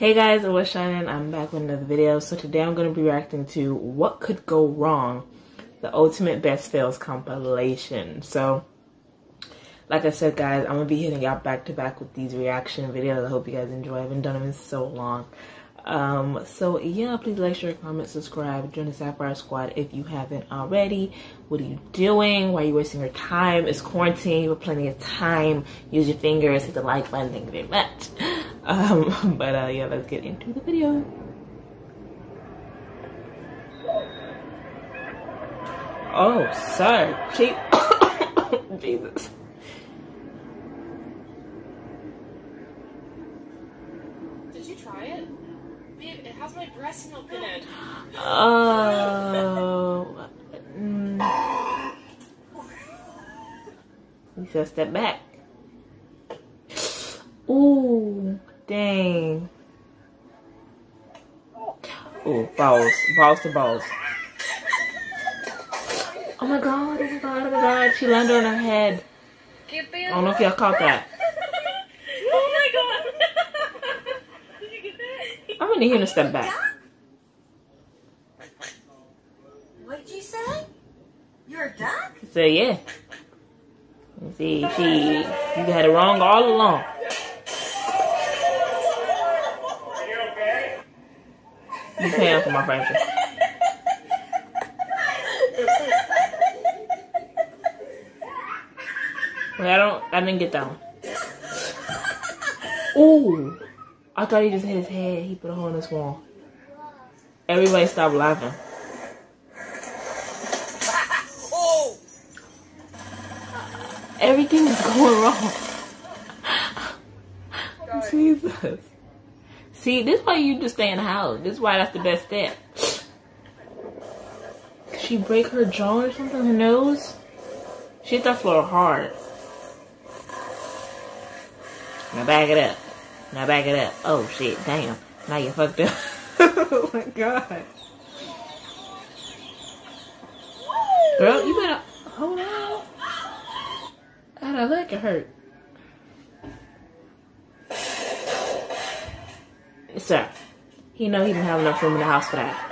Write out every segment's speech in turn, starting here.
Hey guys, it was Shannon. I'm back with another video. So today I'm going to be reacting to What Could Go Wrong, the Ultimate Best Fails compilation. So, like I said guys, I'm going to be hitting y'all back to back with these reaction videos. I hope you guys enjoy. I haven't done them in so long. Um, so yeah, please like, share, comment, subscribe, join the Sapphire Squad if you haven't already. What are you doing? Why are you wasting your time? It's quarantine, you have plenty of time. Use your fingers, hit the like button, thank you very much. Um, but uh, yeah, let's get into the video. Oh, sorry, cheap. Jesus. Did you try it? Babe, it has my breast milk in it. Oh. Mm. You said step back. Ooh, dang. Ooh, balls. Balls to balls. Oh my god, oh my god, oh my god. She landed on her head. I don't know if y'all caught that. oh my god! Did you get that? I'm gonna hear him step back. What did you say? You're a duck? So yeah. You see, she you had it wrong all along. You paying for my furniture. Wait, I don't I didn't get that one. Ooh. I thought he just hit his head. He put a hole in his wall. Everybody stop laughing. Everything is going wrong. Jesus. See, this why you just stay in the house. This is why that's the best step. She break her jaw or something? Her nose? She hit the floor hard. Now back it up. Now back it up. Oh shit, damn. Now you fucked up. oh my god. Girl, you better hold on. God, I leg it hurt. Sir, he know he didn't have enough room in the house for that.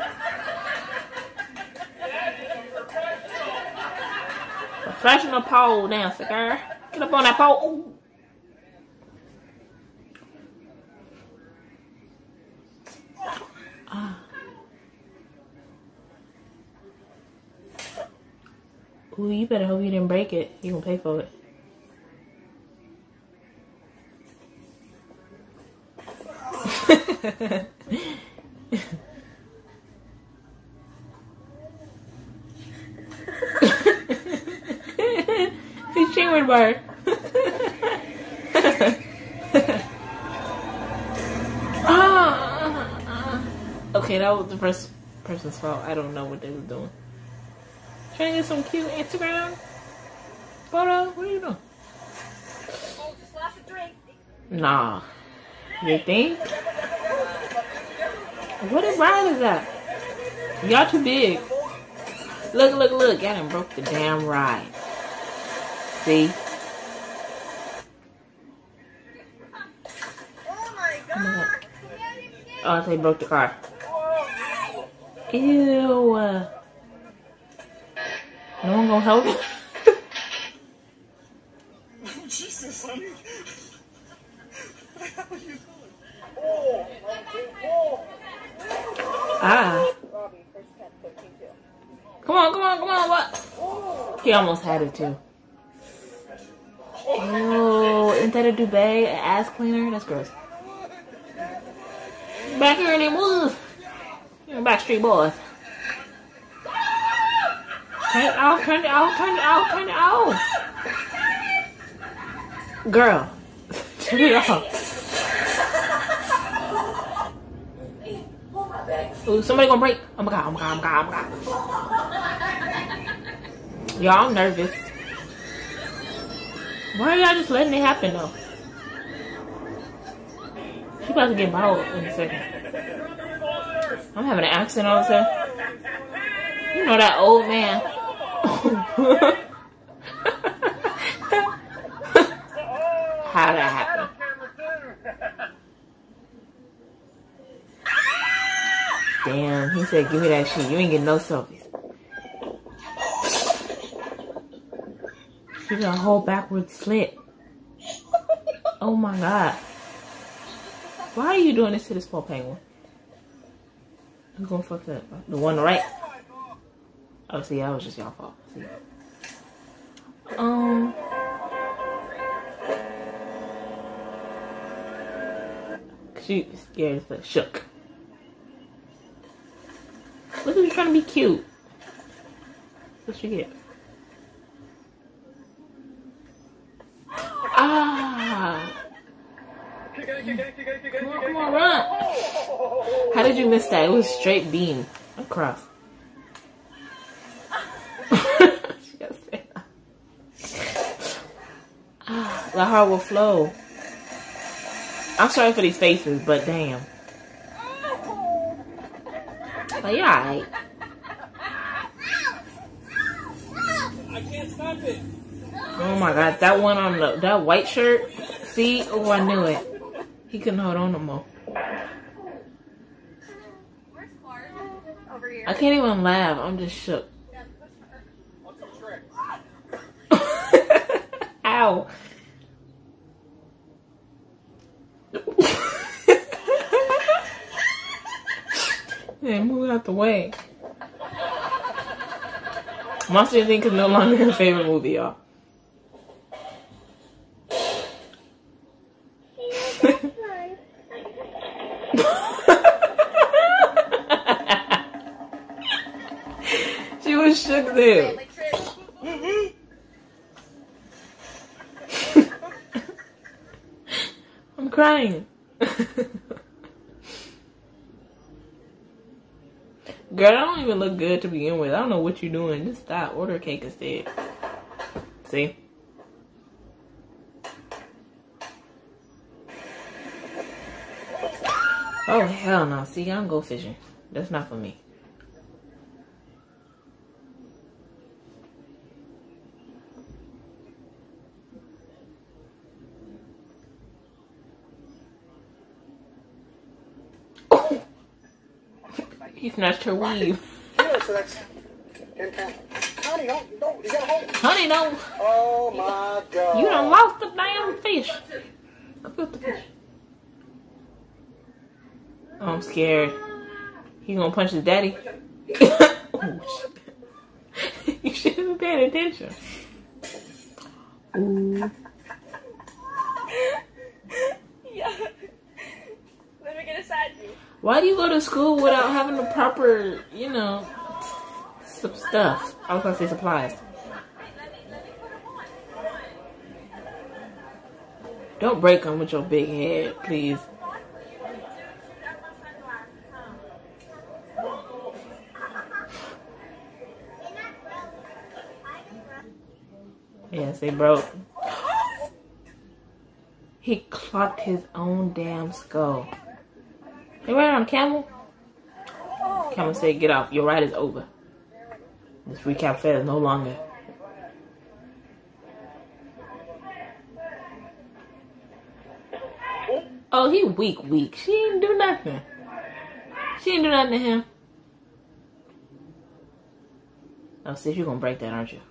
Professional pole dancer, girl. Get up on that pole. Ooh. Ah. Ooh, you better hope you didn't break it. You gonna pay for it. He's chewing bar. ah, okay, that was the first person's fault. I don't know what they were doing. Trying to get some cute Instagram photo. What are you doing? Oh, just laugh and drink. Nah. You think? What a ride is that? Y'all too big. Look, look, look. Y'all done broke the damn ride. See? Oh my god! God. They broke the car. Ew. No one gonna help you? Jesus! Ah. Come on, come on, come on. What? He almost had it too. Ew. Isn't that a bidet? An ass cleaner? That's gross. Back here in the woods. Backstreet Boys. Turn it off, turn it off, turn it off, turn it off. Girl, turn it off. Ooh, somebody gonna break. Oh my god, oh my god, oh my god, oh my god. Y'all, I'm nervous. Why are y'all just letting it happen though? She about to get bowled in a second. I'm having an accent all of a sudden. You know that old man. How that happen? Damn, he said, give me that shit. You ain't getting no selfies. She got a whole backward slit. Oh my god. Why are you doing this to this poor penguin? Who's gonna fuck that? The one right? Oh, see, that was just y'all fault. See. Um. She scared as fuck. Shook. Look at you trying to be cute. What she get? Ah! Come on, come on, run! How did you miss that? It was straight beam across. Ah, the heart will flow. I'm sorry for these faces, but damn. But yeah, alright. I can't stop it. Oh my god, that one on the that white shirt. See, oh I knew it. He couldn't hold on no more. Where's Clark? Over here. I can't even laugh. I'm just shook. What's the trick? Ow. Yeah, move out the way. Monster Inc. is no longer her favorite movie, y'all. she was shook there. Like Trish. I'm crying. Girl, I don't even look good to begin with. I don't know what you're doing. Just stop. Order cake instead. See? Oh, hell no. See, I don't go fishing. That's not for me. He snatched her weave. Yeah, so that's ten pounds. Honey, don't, don't, you gotta hold. Honey, no. Oh my god. You done lost the damn fish. Go put the fish. Oh, I'm scared. He gonna punch his daddy. oh, you should have been paying attention. Ooh. Yeah. Let me get a side view. Why do you go to school without having the proper, you know, some stuff? I was gonna say supplies. Don't break them with your big head, please. Yes, they broke. He clocked his own damn skull. They ran on a camel. Camel said, "Get off. Your ride is over. This recap fair is no longer." Oh, he weak, weak. She didn't do nothing. She didn't do nothing to him. Oh, see, you're gonna break that, aren't you?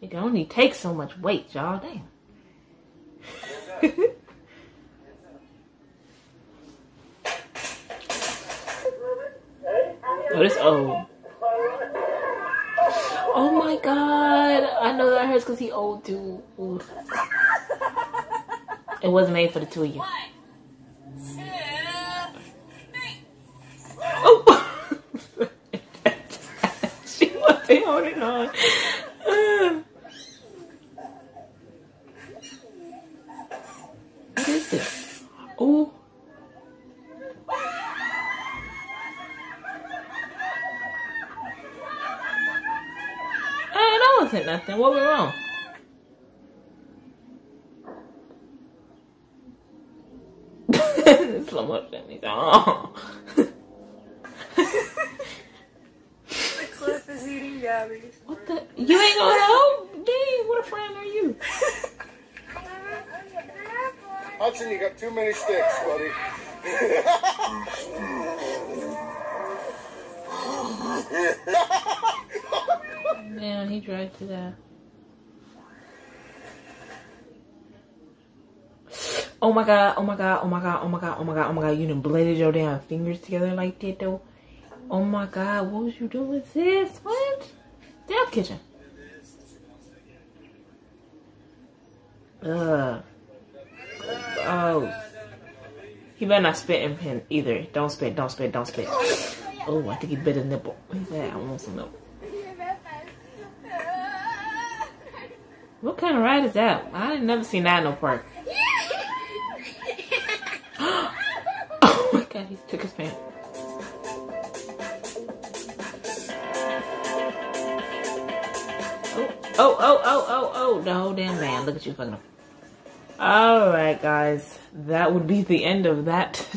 You can only take so much weight, y'all. Damn. Oh, this old. Oh my god. I know that hurts because he old too. Ooh. It wasn't made for the two of you. Oh. she wasn't holding on. What is this? Oh. Hey, that wasn't nothing. What went wrong? Slow motion. He's oh. The cliff is eating Gabby. What the? You ain't gonna help? Dang, what a friend are you? Hudson, you got too many sticks, buddy. Man, he dragged to that. Oh my god, oh my god, oh my god, oh my god, oh my god, oh my god, you done blended your damn fingers together like that though. Oh my god, what was you doing with this? What? The kitchen. Ugh. Oh. He better not spit in pen either. Don't spit, don't spit, don't spit. Oh, I think he bit his nipple. That? I want some milk. What kind of ride is that? I never seen that in no park. oh my god, he took his pants. Oh, oh, oh, oh, oh, the whole damn man. Look at you fucking up. Alright, guys. That would be the end of that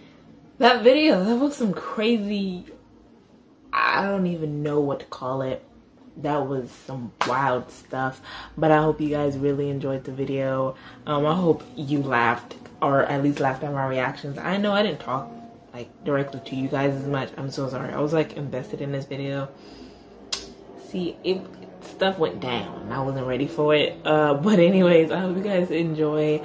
that video. That was some crazy I don't even know what to call it. That was some wild stuff. But I hope you guys really enjoyed the video. Um, I hope you laughed or at least laughed at my reactions. I know I didn't talk like directly to you guys as much. I'm so sorry. I was like invested in this video. See, it stuff went down. I wasn't ready for it. Uh, but anyways, I hope you guys enjoy.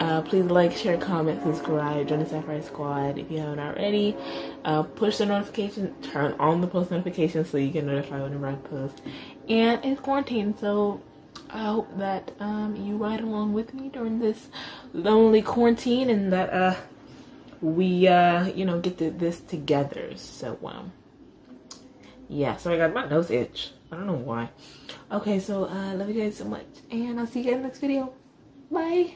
Uh, please like, share, comment, subscribe, join the Sapphire Squad if you haven't already. Uh, push the notification, turn on the post notifications so you get notified whenever I post. And it's quarantine, so I hope that um, you ride along with me during this lonely quarantine and that uh, we, uh, you know, get to this together. So, um, yeah, sorry guys, my nose itch. I don't know why. Okay, so uh, love you guys so much, and I'll see you guys next video. Bye.